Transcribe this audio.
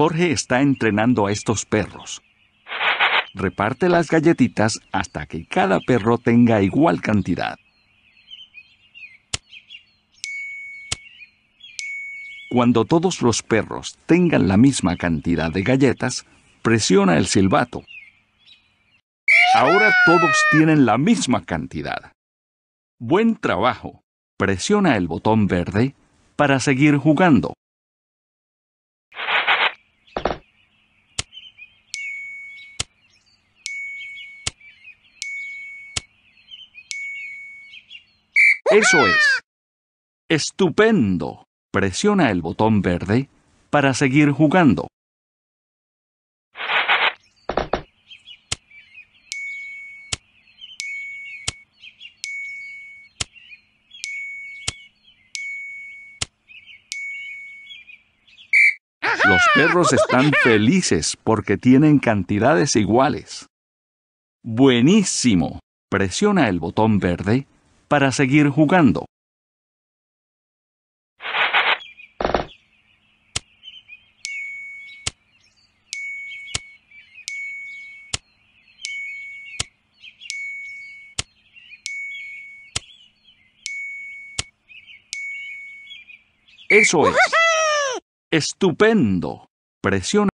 Jorge está entrenando a estos perros. Reparte las galletitas hasta que cada perro tenga igual cantidad. Cuando todos los perros tengan la misma cantidad de galletas, presiona el silbato. Ahora todos tienen la misma cantidad. Buen trabajo. Presiona el botón verde para seguir jugando. Eso es. Estupendo. Presiona el botón verde para seguir jugando. Los perros están felices porque tienen cantidades iguales. Buenísimo. Presiona el botón verde para seguir jugando. Eso es. Estupendo. Presiona